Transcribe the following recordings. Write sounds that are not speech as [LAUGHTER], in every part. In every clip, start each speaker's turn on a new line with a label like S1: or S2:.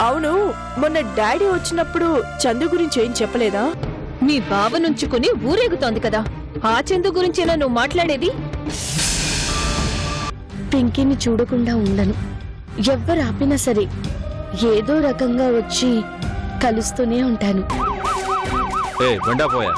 S1: అవును మొన్న డాడీ వచ్చినప్పుడు చందు గురించి ఏం చెప్పలేదా?
S2: మీ బావ నుంచుకుని ఊరేగుతోంది కదా. ఆ చందు గురించేనా నువ్వు మాట్లాడేది?
S3: పింకీని చూడకుండా ఉండను. ఎవ్వరు ఆపినా సరే ఏదో రకంగా వచ్చి కలుస్తూనే ఉంటాను.
S4: పోయా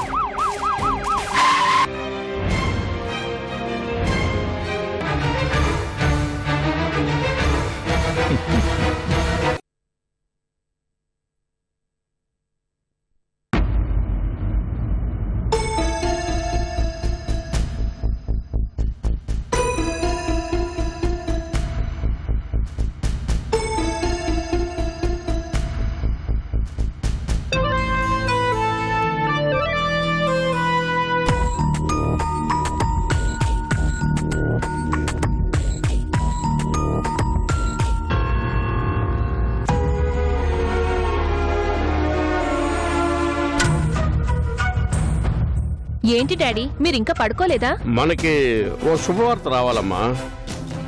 S2: ఏంటి డాడీ? మీరింకా పడుకోలేదా?
S5: మనకి ఓ శుభవార్త రావాలమ్మా.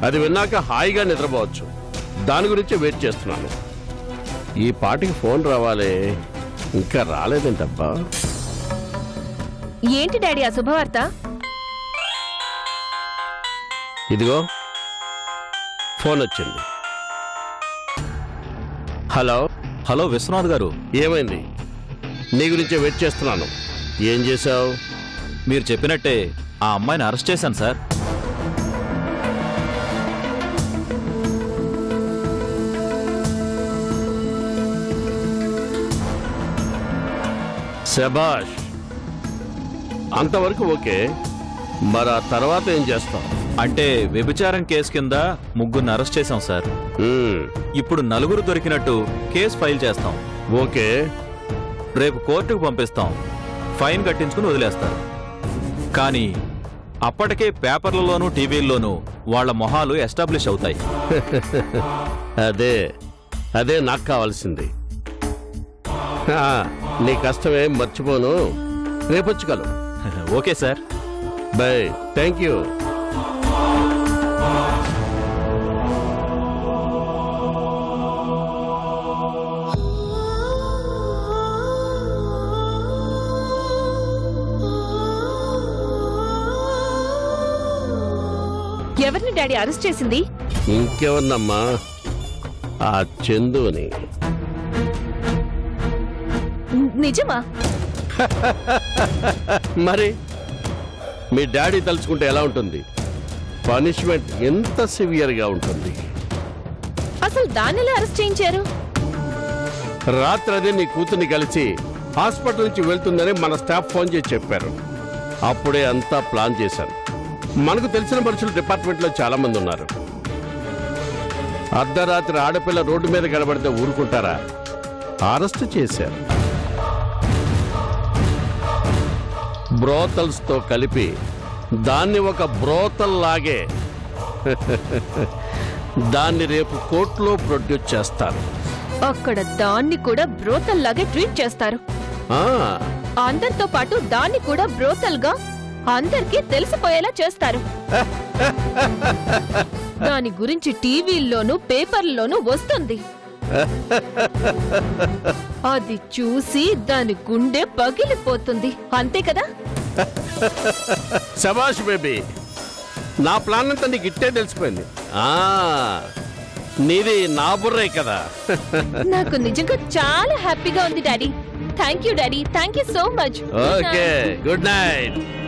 S5: అది విన్నాక హాయిగా నిద్రపోవచ్చు. దాని గురించే వెయిట్ చేస్తున్నాను. ఈ పాటికి ఫోన్ రావాలి. ఇంకా రాలేదేంటబ్బా?
S2: ఏంటి డాడీ ఆ శుభవార్త?
S5: ఇదిగో. ఫోన్ వచ్చింది. హలో?
S4: హలో విశ్వనాథ్ గారు.
S5: ఏమైంది? నీ గురించే వెయిట్ చేస్తున్నాను. ఏం చేశావు?
S4: మీరు చెప్పినట్టే ఆ అమ్మాయిని అరెస్ట్ చేశాను సార్.
S5: శబాష్ అంతవరకు ఓకే. మరి ఆ తర్వాత ఏం చేస్తావు
S4: అంటే వ్యభిచారం కేసు కింద ముగ్గురిని అరెస్ట్ చేశాం సార్. ఇప్పుడు నలుగురు దొరికినట్టు కేసు ఫైల్ చేస్తాం.
S5: ఓకే.
S4: రేపు కోర్టుకు పంపిస్తాం. ఫైన్ కట్టించుకుని వదిలేస్తారు. కానీ అప్పటికే పేపర్లలోనూ టీవీల్లోనూ వాళ్ళ మొహాలు ఎస్టాబ్లిష్ అవుతాయి. [LAUGHS]
S5: అదే అదే నాకు కావాల్సింది. నీ కష్టమేం మర్చిపోను. రేపొచ్చుకలు. [LAUGHS]
S4: Okay sir.
S5: Bye thank you
S2: daddy arrest చేసింది.
S5: ఇంకెవరినమ్మా? ఆ చందుని
S2: నిజమా? [LAUGHS]
S5: మరి? మీ డాడీ తలుచుకుంటే ఎలా ఉంటుంది? పనిష్మెంట్ ఎంత సివియర్గా ఉంటుంది?
S2: అసలు దాన్నెలా అరెస్ట్ చేయించారు?
S5: రాత్రి అదే నీ కూతుర్ని కలిసి హాస్పిటల్ నుంచి వెళ్తుందని మన స్టాఫ్ ఫోన్ చేసి చెప్పారు. అప్పుడే అంతా ప్లాన్ చేశాను మనకు తెలిసిన మనుషులు డిపార్ట్మెంట్లో చాలా మంది ఉన్నారు. అర్ధరాత్రి ఆడపిల్ల రోడ్డు మీద కనబడితే ఊరుకుంటారా? అరెస్ట్ చేశారు. బ్రోతల్స్తో కలిపి దాన్ని ఒక బ్రోతల్ లాగే [LAUGHS] దాన్ని రేపు కోర్టులో ప్రొడ్యూస్ చేస్తారు.
S2: అక్కడ దాన్ని కూడా బ్రోతల్ లాగే ట్రీట్ చేస్తారు. అందరితో పాటు దాన్ని కూడా బ్రోతల్గా అందరికీ తెలిసిపోయేలా చేస్తారు. దాని గురించి టీవీల్లోనూ పేపర్లోనూ వస్తుంది. అది చూసి దాని గుండె పగిలిపోతుంది. అంతే కదా?
S5: శబాష్ బేబీ నా ప్లాన్ అంతా నీకు ఇట్టే తెలిసిపోయింది. ఆ నీది నా బుర్రే కదా.
S2: నాకు నిజంగా చాలా హ్యాపీగా ఉంది daddy. Thank you daddy. Thank you so much.
S5: Okay good night.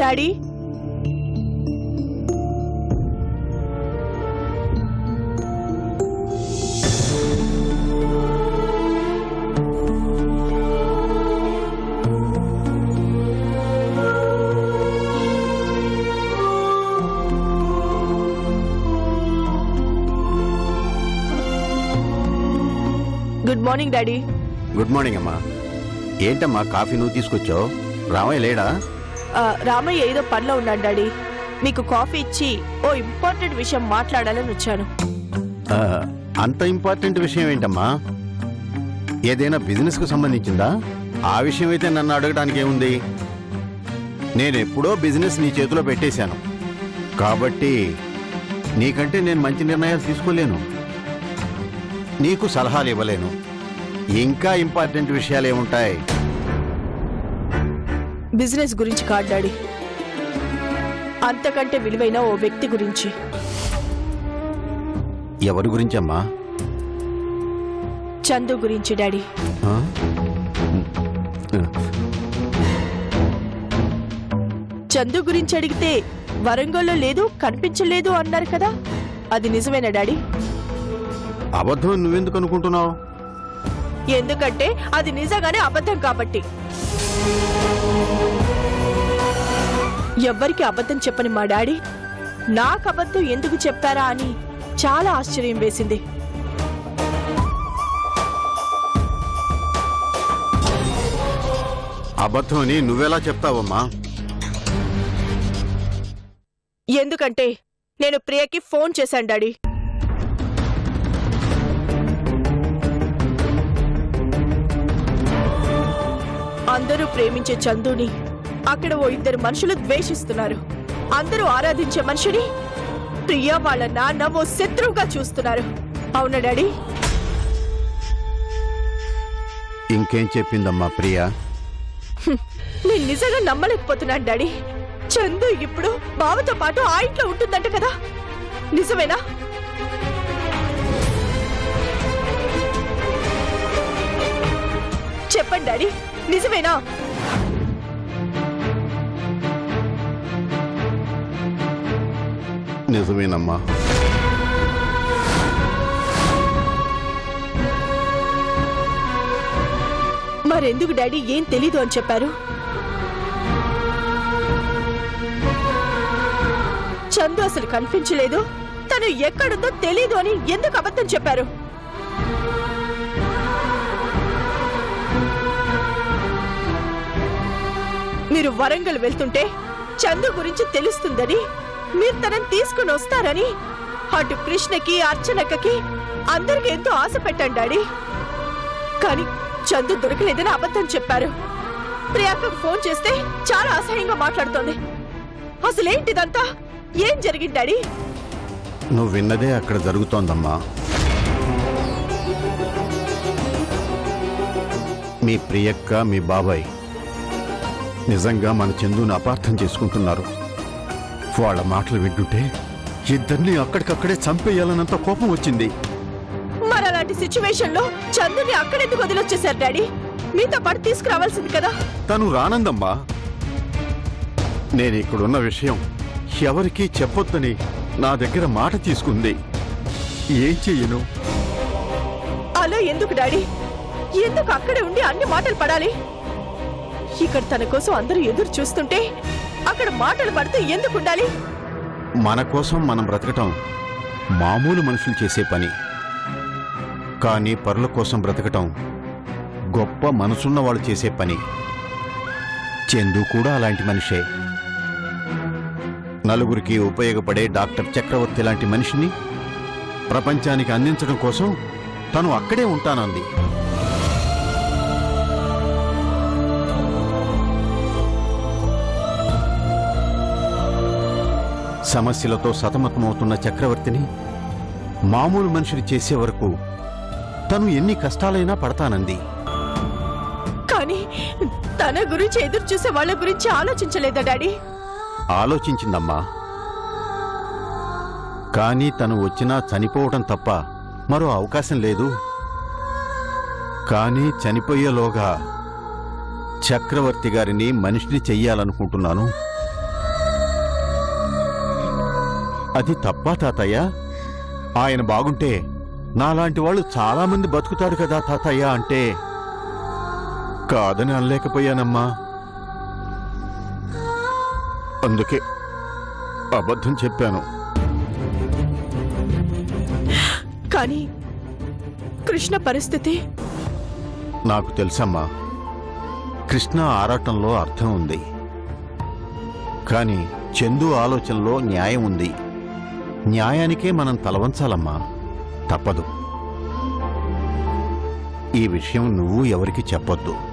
S1: Daddy good morning daddy
S6: good morning అమ్మా. ఏంటమ్మా కాఫీ నువ్వు తీసుకొచ్చావు? రామయ్య లేడా?
S1: రామయ్య ఏదో పనిలో ఉన్నాడు డాడీ మీకు కాఫీ ఇచ్చి ఓ ఇంపార్టెంట్ విషయం మాట్లాడాలని వచ్చాను.
S6: అంత ఇంపార్టెంట్ విషయం ఏంటమ్మా? ఏదైనా బిజినెస్కు సంబంధించిందా? ఆ విషయం అయితే నన్ను అడగడానికి ఏముంది? నేను ఎప్పుడో బిజినెస్ నీ చేతిలో పెట్టేశాను. కాబట్టి నీకంటే నేను మంచి నిర్ణయాలు తీసుకోలేను. నీకు సలహాలు ఇవ్వలేను. ఇంకా ఇంపార్టెంట్ విషయాలు ఏముంటాయి?
S1: బిజినెస్ గురించి కాదు డాడీ. అంతకంటే విలువైన ఓ వ్యక్తి గురించి.
S6: ఎవరి గురించమ్మా?
S1: చందు గురించి డాడీ? చందు గురించి అడిగితే వరంగల్లో లేదు కనిపించలేదు అన్నారు కదా? అది నిజమేనా డాడీ?
S6: అబద్ధం నువ్వెందుకు అనుకుంటున్నావు?
S1: ఎందుకంటే అది నిజంగానే అబద్ధం కాబట్టి. ఎవ్వరికి అబద్ధం చెప్పని మా డాడీ నాకు అబద్ధం ఎందుకు చెప్పారా అని చాలా ఆశ్చర్యం వేసింది.
S6: అబద్ధం అని నువ్వెలా చెప్తావమ్మా?
S1: ఎందుకంటే నేను ప్రియకి ఫోన్ చేశాను డాడీ. అందరూ ప్రేమించే చందుని. అక్కడ ఓ ఇద్దరు మనుషులు ద్వేషిస్తున్నారు. అందరూ ఆరాధించే మనిషిని ప్రియా వాళ్ళ నాన్న ఓ శత్రువుగా చూస్తున్నారు. అవునా డాడీ?
S6: ఇంకేం చెప్పిందమ్మా ప్రియా?
S1: నేను నిజంగా నమ్మలేకపోతున్నాను డాడీ. చందు ఇప్పుడు బావతో పాటు ఆ ఇంట్లో ఉంటుందంట కదా. నిజమేనా? చెప్పండి డాడీ. నిజమేనా?
S6: నిజమేనమ్మా.
S1: మరెందుకు డాడీ? ఏం తెలీదు అని చెప్పారు. చందు అసలు కనిపించలేదు. తను ఎక్కడుందో తెలీదు అని ఎందుకు అబద్ధం చెప్పారు? మీరు వరంగల్ వెళ్తుంటే చందు గురించి తెలుస్తుందని మీరు తనని తీసుకుని వస్తారని. అటు కృష్ణకి అర్చనక్కకి అందరికి ఎంతో ఆశ పెట్టండి డాడీ. కానీ చందు దొరకలేదని అబద్ధం చెప్పారు. ప్రియాంకకు ఫోన్ చేస్తే చాలా అసహ్యంగా మాట్లాడుతోంది. అసలేంటిదంతా? ఏం జరిగింది డాడీ?
S6: నువ్వు విన్నదే అక్కడ జరుగుతోందమ్మా. మీ ప్రియక్క మీ బాబాయ్ నిజంగా మన చందుని అపార్థం చేసుకుంటున్నారు. వాళ్ళ మాటలు వింటుంటే ఇద్దరిని అక్కడికక్కడే చంపేయాలన్నంత కోపం వచ్చింది.
S1: మరి అలాంటి సిచ్యువేషన్లో చందుని అక్కడెందుకు వదిలొచ్చేశారు డాడీ? మీతో పాటు తీసుకురావాల్సింది కదా?
S6: తను రానందమ్మా. నేను ఇక్కడున్న విషయం ఎవరికీ చెప్పొద్దని నా దగ్గర మాట తీసుకుంది. ఏం చెయ్యను?
S1: అలా ఎందుకు డాడీ? ఎందుకు అక్కడే ఉండి అన్ని మాటలు పడాలి? ఇక్కడ తన కోసం అందరూ ఎదురు చూస్తుంటే అక్కడ మాటలు పడుతూ ఎందుకు ఉండాలి?
S6: మన కోసం మనం బ్రతకటం మామూలు మనుషులు చేసే పని. కానీ పరుల కోసం బ్రతకటం గొప్ప మనసున్న వాళ్ళు చేసే పని. చందు కూడా అలాంటి మనిషే. నలుగురికి ఉపయోగపడే డాక్టర్ చక్రవర్తి లాంటి మనిషిని ప్రపంచానికి అందించడం కోసం తను అక్కడే ఉంటానంది. సమస్యలతో సతమతమవుతున్న చక్రవర్తిని మామూలు మనిషిని చేసే వరకు తను ఎన్ని కష్టాలైనా పడతానంది.
S1: కానీ తన గురించి ఎదురు చూసే వాళ్ళ గురించి ఆలోచించలేదా డాడీ?
S6: ఆలోచించిందమ్మా. కానీ తను వచ్చినా చనిపోవటం తప్ప మరో అవకాశం లేదు. కానీ చనిపోయేలోగా చక్రవర్తి గారిని మనిషిని చెయ్యాలనుకుంటున్నాను. అది తప్పా తాతయ్య? ఆయన బాగుంటే నాలాంటి వాళ్ళు చాలామంది బతుకుతారు కదా తాతయ్య అంటే. కాదని అనలేకపోయానమ్మా. అందుకే అబద్ధం చెప్పాను.
S1: కానీ కృష్ణ పరిస్థితి?
S6: నాకు తెలుసమ్మా. కృష్ణ ఆరాటంలో అర్థం ఉంది. కానీ చందు ఆలోచనలో న్యాయం ఉంది. న్యాయానికే మనం తలవంచాలమ్మా. తప్పదు. ఈ విషయం నువ్వు ఎవరికి చెప్పొద్దు.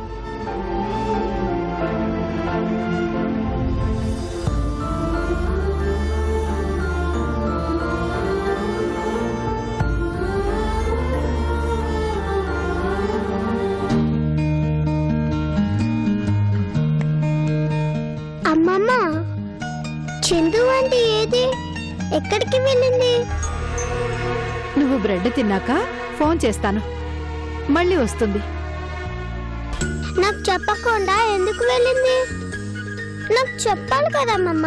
S7: ఎక్కడికి వెళ్ళింది?
S8: నువ్వు బ్రెడ్ తిన్నాక ఫోన్ చేస్తాను. మళ్ళీ వస్తుంది.
S7: నాకు చెప్పకుండా ఎందుకు వెళ్ళింది? నాకు చెప్పాలి కదమ్మమ్మ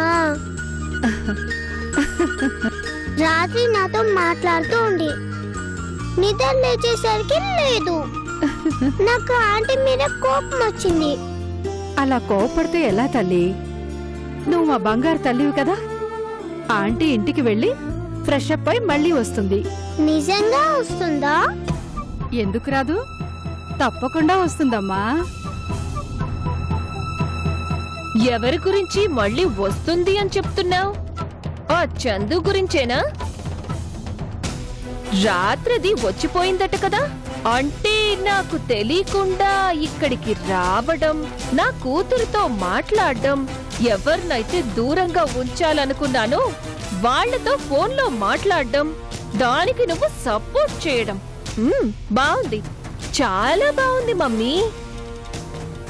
S7: రాత్రి నాతో మాట్లాడుతూ ఉండి నిద్ర లేచేసరికి లేదు. నాకు ఆంటీ మీద కోపం వచ్చింది.
S8: అలా కోపడితే ఎలా తల్లి? నువ్వు మా బంగారు తల్లివి కదా? ఆంటీ ఇంటికి వెళ్ళి ఫ్రెష్ అప్ అయి మళ్ళీ వస్తుంది.
S7: నిజంగా వస్తుందా?
S8: ఎందుకు రాదు? తప్పకుండా వస్తుందమ్మా.
S2: ఎవరి గురించి మళ్ళీ వస్తుంది అని చెప్తున్నావు? ఆ చందు గురించేనా? రాత్రిది వచ్చిపోయిందట కదా? అంటే నాకు తెలియకుండా ఇక్కడికి రావడం నా కూతురుతో మాట్లాడడం ఎవరినైతే దూరంగా ఉంచాలనుకున్నానో వాళ్ళతో ఫోన్లో మాట్లాడడం దానికి నువ్వు సపోర్ట్ చేయడం. బాగుంది. చాలా బాగుంది మమ్మీ.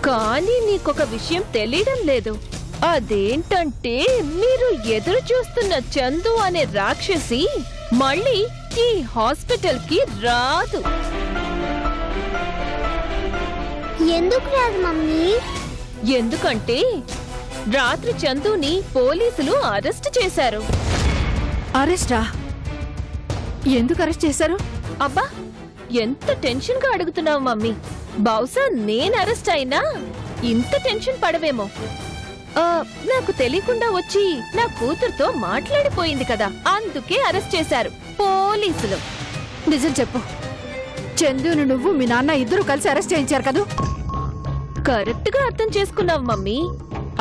S2: కానీ నీకొక విషయం తెలియడం లేదు. అదేంటంటే మీరు ఎదురు చూస్తున్న చందు అనే రాక్షసి మళ్ళీ ఈ హాస్పిటల్కి రాదు.
S7: ఎందుకు రాదు మమ్మీ?
S2: ఎందుకంటే రాత్రి చందుని పోలీసులు అరెస్ట్ చేశారు.
S8: అరెస్టా? ఎందుకు అరెస్ట్ చేశారు?
S2: అబ్బా ఎంత టెన్షన్గా అడుగుతున్నావు మమ్మీ. బహుశా నేను అరెస్ట్ అయినా ఇంత టెన్షన్ పడవేమో. నాకు తెలియకుండా వచ్చి నా కూతురుతో మాట్లాడిపోయింది కదా అందుకే అరెస్ట్ చేశారు పోలీసులు.
S8: నిజం చెప్పు. చందును నువ్వు మీ నాన్న ఇద్దరు కలిసి అరెస్ట్ చేయించారు కదూ?
S2: కరెక్ట్గా అర్థం చేసుకున్నావు మమ్మీ.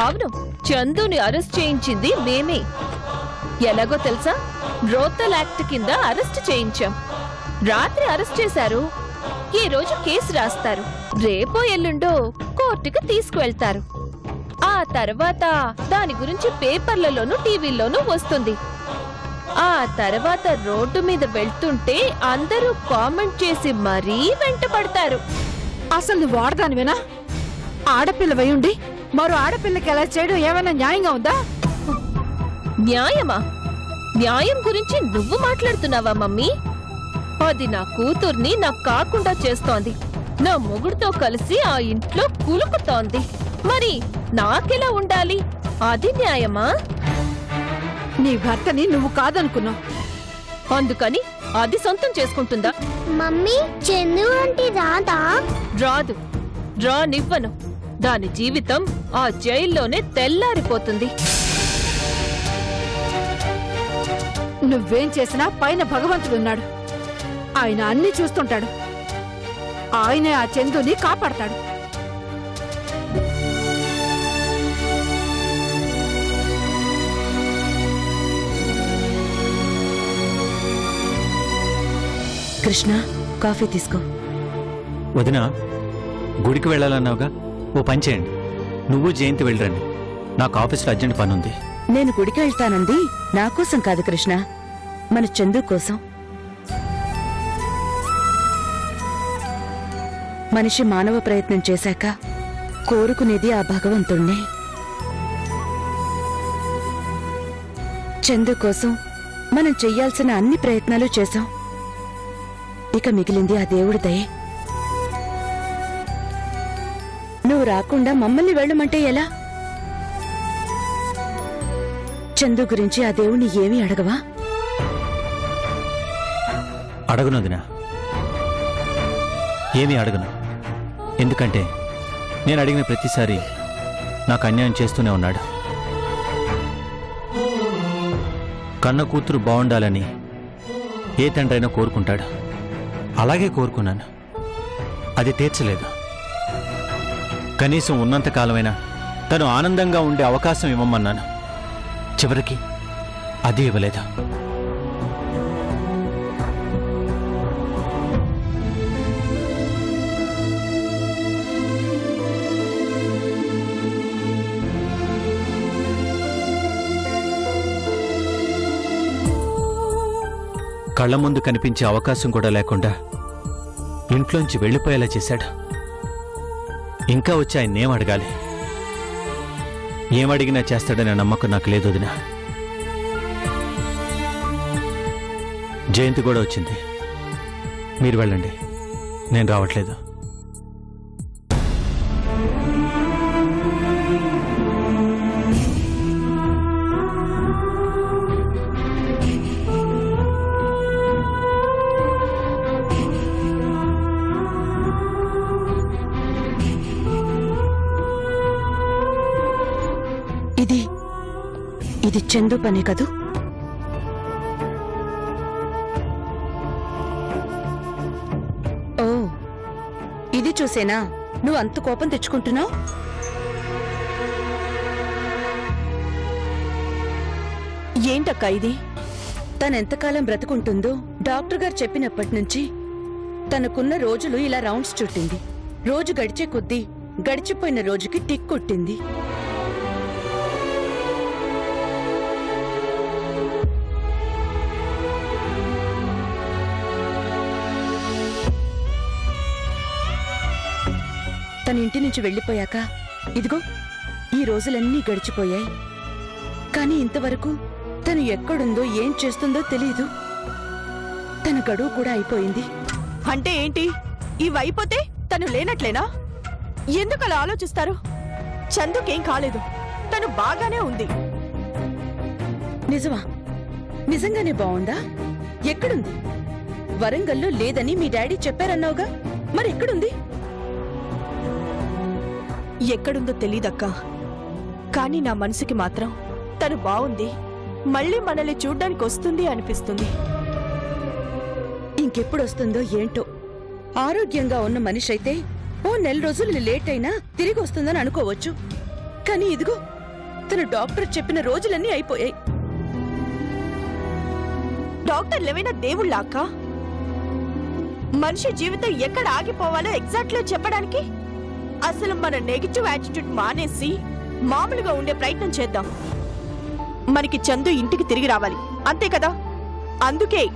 S2: అవును చందుని అరెస్ట్ చేయించింది మేమే. ఎలాగో తెలుసా? రోతల్ యాక్ట్ కింద అరెస్ట్ చేయించాం. రాత్రి అరెస్ట్ చేశారు. ఈ రోజు కేసు రాస్తారు. రేపో ఎల్లుండో కోర్టుకు తీసుకువెళ్తారు. ఆ తర్వాత దాని గురించి పేపర్లలోనూ టీవీల్లోనూ వస్తుంది. ఆ తర్వాత రోడ్డు మీద వెళ్తుంటే అందరూ కామెంట్ చేసి మరీ వెంటపడతారు.
S8: అసలు వాడదానివేనా? ఆడపిల్లవై ఉండి మరో ఆడపిల్లకి ఎలా చేయడం ఏమైనా న్యాయంగా ఉందా?
S2: న్యాయమా? న్యాయం గురించి నువ్వు మాట్లాడుతున్నావా మమ్మీ? అది నా కూతుర్ని నాకు కాకుండా చేస్తోంది. నా మొగుడుతో కలిసి ఆ ఇంట్లో కులుకుతోంది మరి నాకెలా ఉండాలి? అది న్యాయమా?
S8: నీ భర్తని నువ్వు కాదనుకున్నావు.
S2: అందుకని అది సొంతం చేసుకుంటుందా?
S7: మమ్మీ చందు అంటే రాదా?
S2: రాదు. రానివ్వను. దాని జీవితం ఆ జైల్లోనే తెల్లారిపోతుంది.
S8: నువ్వేం చేసినా పైన భగవంతుడున్నాడు ఆయన అన్ని చూస్తుంటాడు. ఆయనే ఆ చందుని కాపాడతాడు.
S9: కృష్ణ కాఫీ తీసుకో.
S10: వదిన గుడికి వెళ్ళాలన్నావుగా? ఓ పని చేయండి. నువ్వు జయంతి వెళ్ళరండి. నాకు ఆఫీస్లో అర్జెంట్ పని ఉంది
S9: నేను గుడికి వెళ్తానంది నా కోసం కాదు కృష్ణ. మన చందు కోసం. మనిషి మానవ ప్రయత్నం చేశాక కోరుకునేది ఆ భగవంతుణ్ణే. చందు కోసం మనం చెయ్యాల్సిన అన్ని ప్రయత్నాలు చేశాం. ఇక మిగిలింది ఆ దేవుడి దయే. నువ్వు రాకుండా మమ్మల్ని వెళ్ళమంటే ఎలా? చందు గురించి ఆ దేవుణ్ణి ఏమీ అడగవా?
S10: అడగను వదిన ఏమీ అడగను. ఎందుకంటే నేను అడిగిన ప్రతిసారి నాకు అన్యాయం చేస్తూనే ఉన్నాడు. కన్న కూతురు బాగుండాలని ఏ తండ్రైనా కోరుకుంటాడు. అలాగే కోరుకున్నాను. అది తీర్చలేదు. కనీసం ఉన్నంత కాలమైనా తను ఆనందంగా ఉండే అవకాశం ఇవ్వమన్నాను. చివరికి అది ఇవ్వలేదు? కళ్ళ ముందు కనిపించే అవకాశం కూడా లేకుండా ఇంట్లోంచి వెళ్ళిపోయేలా చేశాడు. ఇంకా వచ్చి ఆయన ఏం అడగాలి? ఏమడిగినా చేస్తాడనే నమ్మకం నాకు లేదు వదిన. జయంతి కూడా వచ్చింది. మీరు వెళ్ళండి. నేను రావట్లేదు.
S9: ఇది చందు పనే కదూ? ఓ ఇది చూసేనా? నువ్వు అంత కోపం తెచ్చుకుంటున్నావు?
S1: ఏంటక్క ఇది?
S9: తనెంతకాలం బ్రతుకుంటుందో డాక్టర్ గారు చెప్పినప్పటి నుంచి తనకున్న రోజులు ఇలా రౌండ్స్ చుట్టింది. రోజు గడిచే కొద్దీ గడిచిపోయిన రోజుకి టిక్ కొట్టింది తన ఇంటి నుంచి వెళ్ళిపోయాక ఇదిగో ఈ రోజులన్నీ గడిచిపోయాయి. కానీ ఇంతవరకు తను ఎక్కడుందో ఏం చేస్తుందో తెలియదు తన గడువు కూడా అయిపోయింది.
S1: అంటే ఏంటి? ఇవి అయిపోతే తను లేనట్లేనా? ఎందుకు అలా ఆలోచిస్తారు? చందుకేం కాలేదు. తను బాగానే ఉంది.
S9: నిజమా? నిజంగానే బావుందా ఎక్కడుంది? వరంగల్లో లేదని మీ డాడీ చెప్పారన్నావుగా? మరి ఎక్కడుంది
S1: తెలీదక్కా. కానీ నా మనసుకి మాత్రం తను బాగుంది మళ్ళీ మనల్ని చూడ్డానికి వస్తుంది అనిపిస్తుంది.
S9: ఇంకెప్పుడు వస్తుందో ఏంటో. ఆరోగ్యంగా ఉన్న మనిషి అయితే ఓ నెల రోజులు లేట్ అయినా తిరిగి వస్తుందని అనుకోవచ్చు. కానీ ఇదిగో తన డాక్టర్ చెప్పిన రోజులన్నీ అయిపోయాయి.
S1: డాక్టర్లు ఏమైనా దేవుళ్ళ అక్క మనిషి జీవితం ఎక్కడ ఆగిపోవాలో ఎగ్జాక్ట్గా చెప్పడానికి అసలు మన నెగిటివ్ యాటిట్యూడ్ మానేసి మామూలుగా ఉండే ప్రయత్నం చేద్దాం. మనకి చందు ఇంటికి తిరిగి రావాలి. అంతే కదా? అందుకే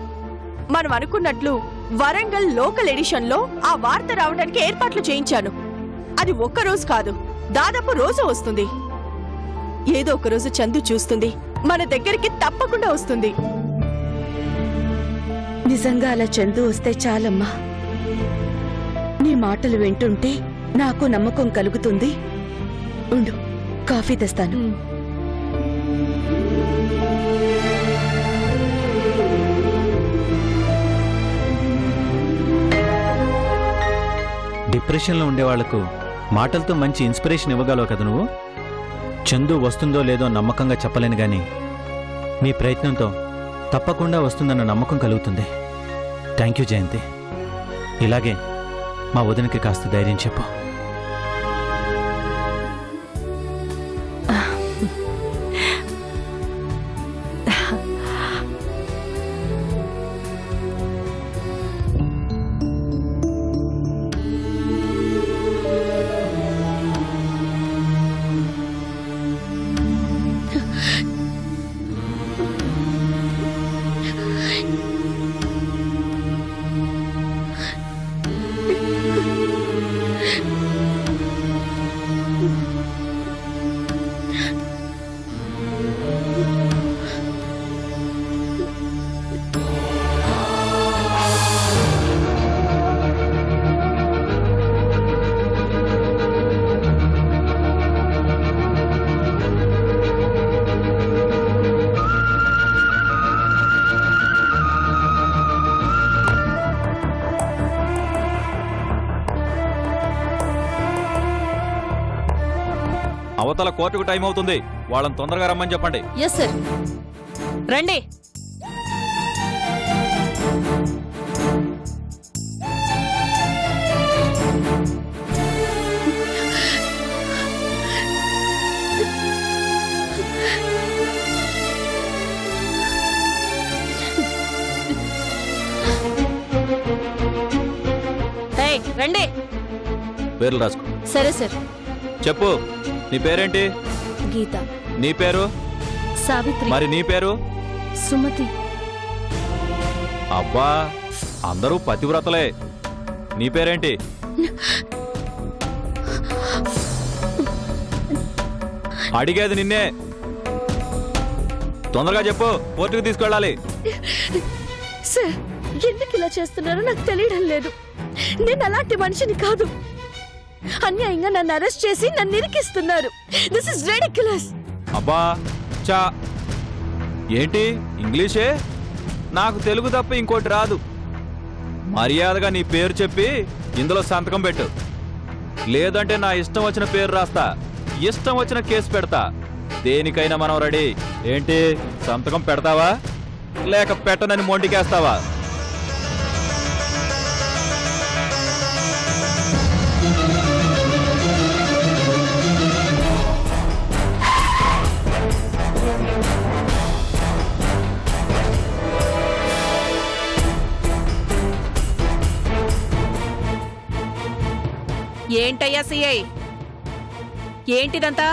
S1: మనం అనుకున్నట్లు వరంగల్ లోకల్ ఎడిషన్లో ఆ వార్త రావడానికి ఏర్పాట్లు చేయించాను. అది ఒక్క రోజు కాదు దాదాపు రోజు వస్తుంది. ఏదో ఒక రోజు చందు చూస్తుంది మన దగ్గరికి తప్పకుండా వస్తుంది.
S9: నిజంగా అలా చందు వస్తే చాలమ్మా. నీ మాటలు వింటుంటే నాకు నమ్మకం కలుగుతుంది. ఉండు కాఫీ తెస్తాను.
S10: డిప్రెషన్లో ఉండే వాళ్ళకు మాటలతో మంచి ఇన్స్పిరేషన్ ఇవ్వగలవు కదా నువ్వు? చందు వస్తుందో లేదో నమ్మకంగా చెప్పలేను గాని మీ ప్రయత్నంతో తప్పకుండా వస్తుందన్న నమ్మకం కలుగుతుంది. Thank you Jayanthi. ఇలాగే మా వదినకి కాస్త ధైర్యం చెప్పు.
S4: కోర్టుకు టైం అవుతుంది. వాళ్ళని తొందరగా రమ్మని చెప్పండి.
S2: ఎస్ సార్ రండి.
S1: రండి.
S4: పేర్లు రాసుకో.
S3: సరే సార్
S4: చెప్పు. నీ పేరేంటి?
S3: గీత.
S4: నీ పేరు?
S3: సావిత్రి.
S4: మరి నీ పేరు?
S3: సుమతి.
S4: అబ్బా అందరూ పతివ్రతలే. నీ పేరేంటి? అడిగేది నిన్నే. తొందరగా చెప్పు కోర్టుకు తీసుకెళ్ళాలి.
S3: సార్ ఎందుకు ఇలా చేస్తున్నారో నాకు తెలియడం లేదు. నేను అలాంటి మనిషిని కాదు. అన్యాయంగా నన్ను అరెస్ట్ చేసి నన్ను ఇరికిస్తున్నారు. దిస్ ఇస్ రెడిక్యులస్
S4: అబ్బా చా. ఏంటి? ఇంగ్లీషే? నాకు తెలుగు తప్ప ఇంకోటి రాదు. మర్యాదగా నీ పేరు చెప్పి ఇందులో సంతకం పెట్టు. లేదంటే నా ఇష్టం వచ్చిన పేరు రాస్తా. ఇష్టం వచ్చిన కేసు పెడతా. దేనికైనా మనం రెడీ. ఏంటి? సంతకం పెడతావా? లేక పెట్టనని మొండికేస్తావా?
S1: ఏంటయ్యా సిఐ? ఏంటిదంతా?